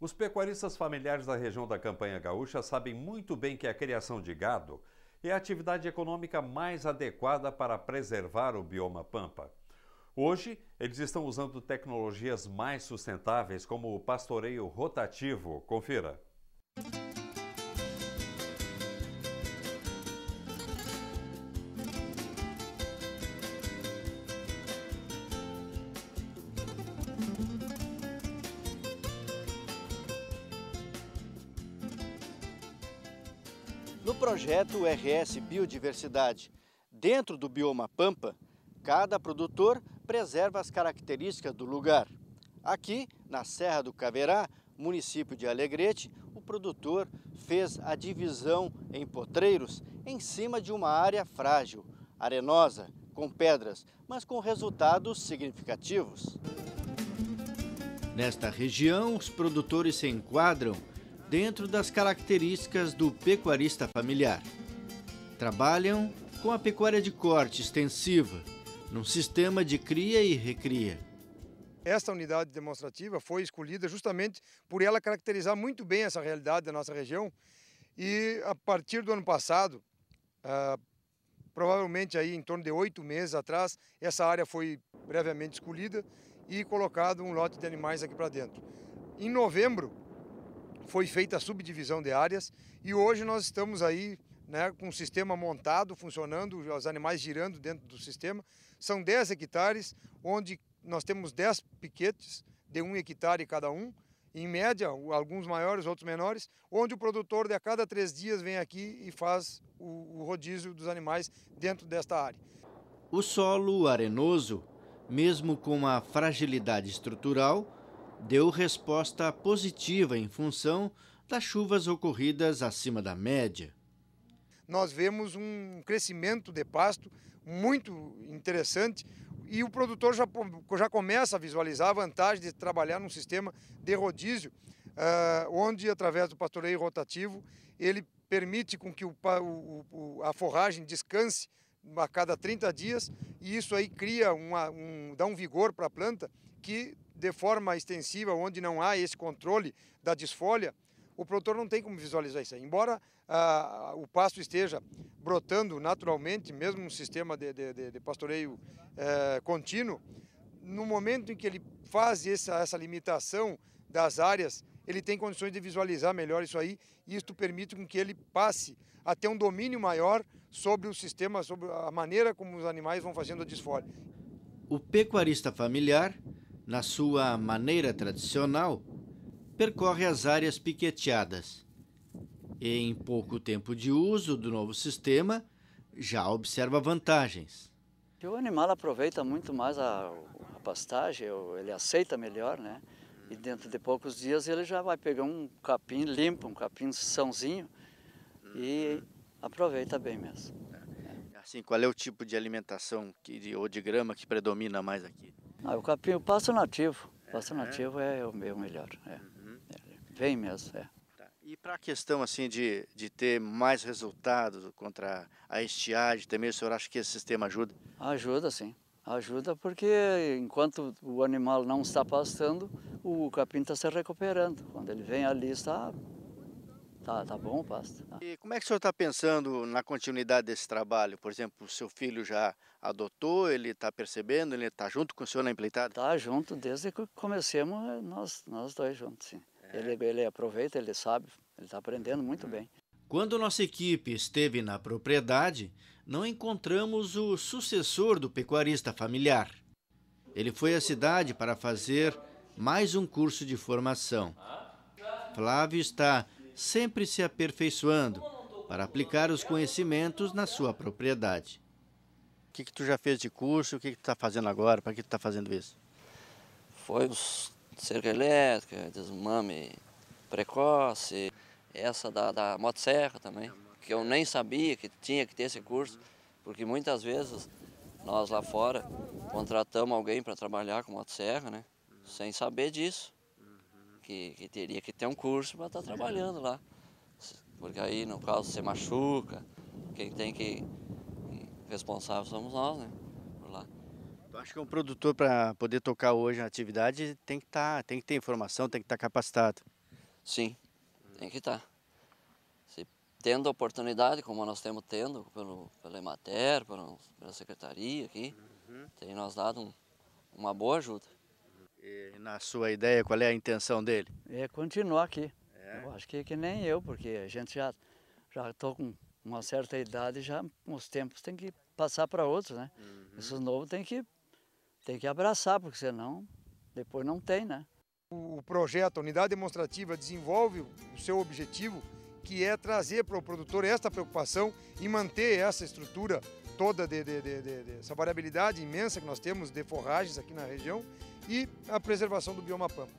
Os pecuaristas familiares da região da Campanha Gaúcha sabem muito bem que a criação de gado é a atividade econômica mais adequada para preservar o bioma pampa. Hoje, eles estão usando tecnologias mais sustentáveis, como o pastoreio rotativo. Confira. No projeto RS Biodiversidade, dentro do bioma Pampa, cada produtor preserva as características do lugar. Aqui, na Serra do Caverá, município de Alegrete, o produtor fez a divisão em potreiros em cima de uma área frágil, arenosa, com pedras, mas com resultados significativos. Nesta região, os produtores se enquadram dentro das características do pecuarista familiar. Trabalham com a pecuária de corte extensiva, num sistema de cria e recria. Esta unidade demonstrativa foi escolhida justamente por ela caracterizar muito bem essa realidade da nossa região e a partir do ano passado, uh, provavelmente aí em torno de oito meses atrás, essa área foi previamente escolhida e colocado um lote de animais aqui para dentro. Em novembro foi feita a subdivisão de áreas e hoje nós estamos aí né, com o sistema montado, funcionando, os animais girando dentro do sistema. São 10 hectares, onde nós temos 10 piquetes de 1 hectare cada um, em média, alguns maiores, outros menores, onde o produtor de a cada três dias vem aqui e faz o, o rodízio dos animais dentro desta área. O solo arenoso, mesmo com a fragilidade estrutural, deu resposta positiva em função das chuvas ocorridas acima da média. Nós vemos um crescimento de pasto muito interessante e o produtor já, já começa a visualizar a vantagem de trabalhar num sistema de rodízio, uh, onde através do pastoreio rotativo ele permite com que o, o, a forragem descanse a cada 30 dias e isso aí cria uma, um, dá um vigor para a planta que de forma extensiva, onde não há esse controle da desfolha, o produtor não tem como visualizar isso aí. Embora ah, o pasto esteja brotando naturalmente, mesmo no sistema de, de, de pastoreio eh, contínuo, no momento em que ele faz essa, essa limitação das áreas, ele tem condições de visualizar melhor isso aí, e isto permite com que ele passe a ter um domínio maior sobre o sistema, sobre a maneira como os animais vão fazendo a desfolha. O pecuarista familiar na sua maneira tradicional, percorre as áreas piqueteadas. E em pouco tempo de uso do novo sistema, já observa vantagens. O animal aproveita muito mais a, a pastagem, ele aceita melhor, né? E dentro de poucos dias ele já vai pegar um capim limpo, um capim sãozinho e aproveita bem mesmo. Assim, qual é o tipo de alimentação que, ou de grama que predomina mais aqui? Ah, o capim, o pasto nativo. O pasto nativo é o meu melhor. É. Uhum. é. Vem mesmo, é. Tá. E para a questão assim de, de ter mais resultados contra a estiagem, também o senhor acha que esse sistema ajuda? Ajuda, sim. Ajuda porque enquanto o animal não está pastando, o capim está se recuperando. Quando ele vem ali, está Tá, tá bom o pasto. Tá. E como é que o senhor está pensando na continuidade desse trabalho? Por exemplo, o seu filho já adotou, ele está percebendo, ele está junto com o senhor na empleitada? Está junto, desde que comecemos nós, nós dois juntos, sim. É. Ele, ele aproveita, ele sabe, ele está aprendendo muito hum. bem. Quando nossa equipe esteve na propriedade, não encontramos o sucessor do pecuarista familiar. Ele foi à cidade para fazer mais um curso de formação. Flávio está sempre se aperfeiçoando para aplicar os conhecimentos na sua propriedade. O que, que tu já fez de curso? O que, que tu está fazendo agora? Para que tu está fazendo isso? Foi os cerca elétrica, desmame precoce, essa da, da motosserra também, que eu nem sabia que tinha que ter esse curso, porque muitas vezes nós lá fora contratamos alguém para trabalhar com motosserra, né? Sem saber disso que, que teria que ter um curso para estar tá trabalhando lá. Porque aí, no caso, você machuca, quem tem que. Responsável somos nós, né? Por lá. Tu Eu acho que um produtor, para poder tocar hoje a atividade, tem que, tá, tem que ter informação, tem que estar tá capacitado. Sim, tem que estar. Tá. Se tendo oportunidade, como nós temos tendo, pelo, pela Emater, pela, pela secretaria aqui, uhum. tem nos dado um, uma boa ajuda. E na sua ideia, qual é a intenção dele? É continuar aqui. É. Eu acho que, que nem eu, porque a gente já já estou com uma certa idade, já os tempos tem que passar para outros, né? Uhum. Esses novos tem que tem que abraçar, porque senão depois não tem, né? O projeto, a unidade demonstrativa, desenvolve o seu objetivo, que é trazer para o produtor esta preocupação e manter essa estrutura toda de, de, de, de, essa variabilidade imensa que nós temos de forragens aqui na região e a preservação do bioma pampa.